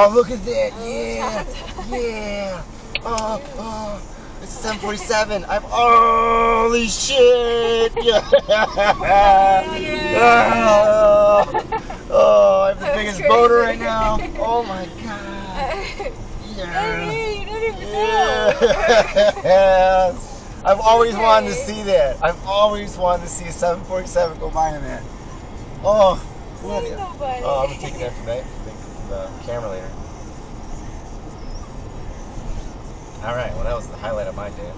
Oh, look at that. Yeah. Yeah. Oh, oh. It's a 747. I'm holy shit. Yeah. oh, oh, I have the biggest boner right now. Oh my god. Yeah. Hey, you don't even know. Yeah. I've always wanted to see that. I've always wanted to see a 747 go by in oh. that. Oh, look Say at it. nobody. Oh, I'm gonna take it there tonight. The camera later. All right. Well, that was the highlight of my day.